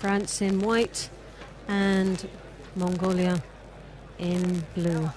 France in white and Mongolia in blue.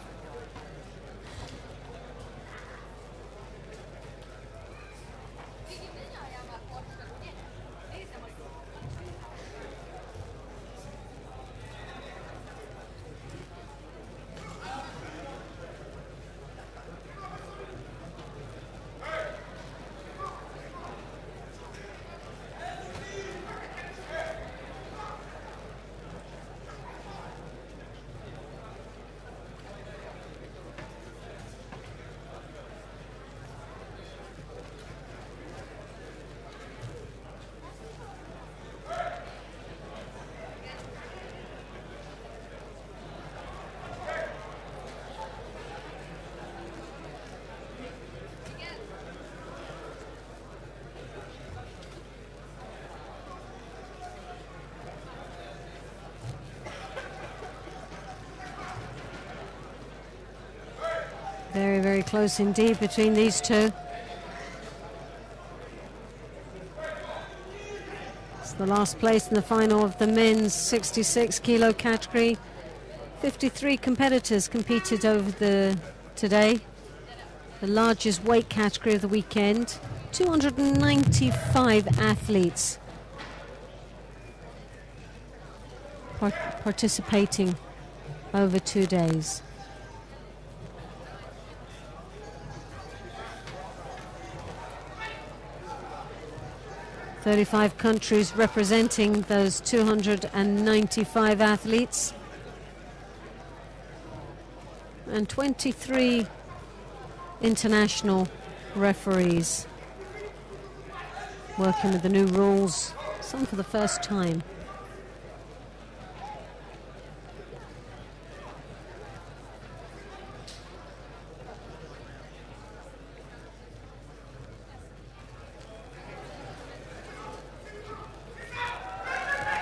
Very, very close indeed between these two. It's the last place in the final of the men's 66 kilo category. 53 competitors competed over the today. The largest weight category of the weekend. 295 athletes participating over two days. 35 countries representing those 295 athletes and 23 international referees working with the new rules, some for the first time.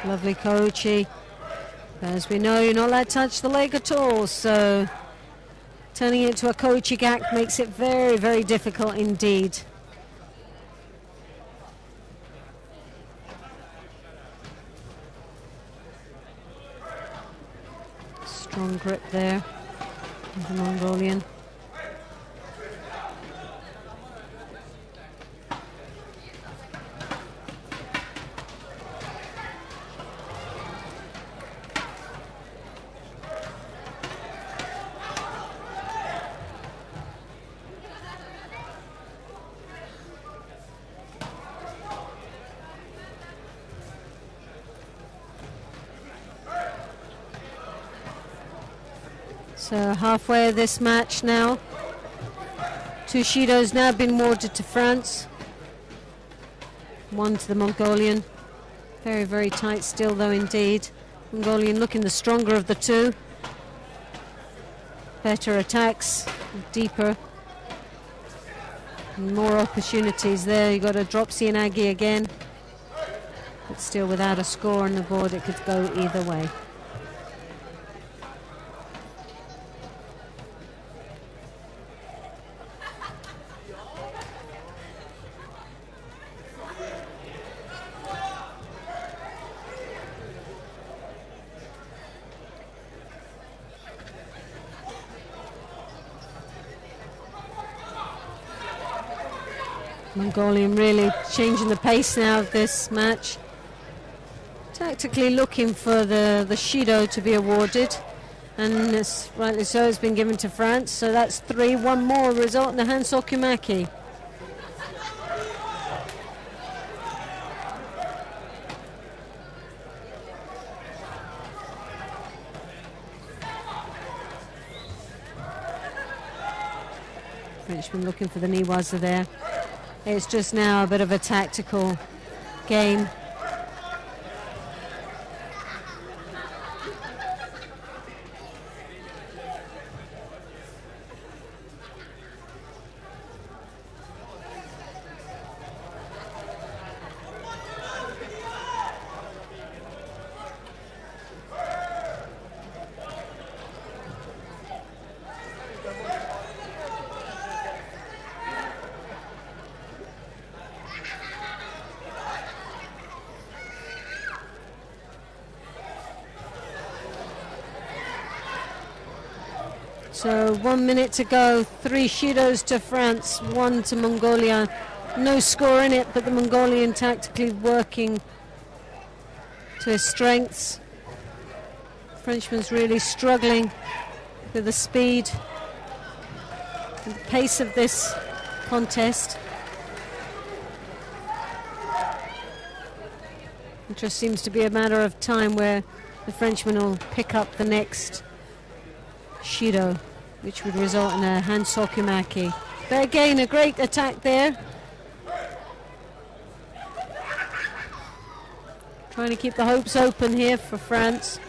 Lovely Kouchi. As we know, you're not allowed to touch the leg at all, so turning it to a Kouchi gake makes it very, very difficult indeed. Strong grip there, the Mongolian. So halfway of this match now. Two Shidos now been awarded to France. One to the Mongolian. Very, very tight still though indeed. Mongolian looking the stronger of the two. Better attacks, deeper. More opportunities there. You've got a drop Seoi nage again. But still without a score on the board, it could go either way. Mongolian really changing the pace now of this match. Tactically looking for the, the Shido to be awarded. And it's, rightly so, it's been given to France. So that's three. One more result in the Hansoku make. Frenchman looking for the Newaza there. It's just now a bit of a tactical game. So one minute to go. Three Shidos to France, one to Mongolia. No score in it, but the Mongolian tactically working to his strengths. Frenchman's really struggling with the speed and the pace of this contest. It just seems to be a matter of time where the Frenchman will pick up the next Which would result in a Hansoku make. But again, a great attack there. Trying to keep the hopes open here for France.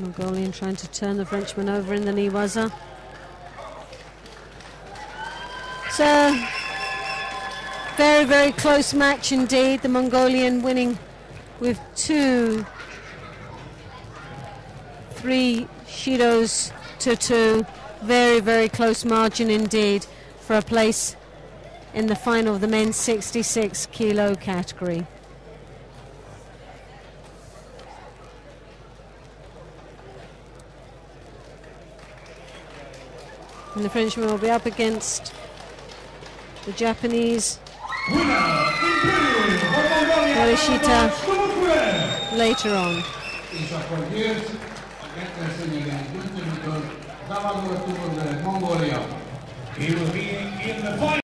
Mongolian trying to turn the Frenchman over in the Newaza. So, very, very close match indeed. The Mongolian winning with two, three Shidos to two. Very, very close margin indeed for a place in the final of the men's 66 kilo category. And the Frenchman will be up against the Japanese Morishita later on. He will be in the.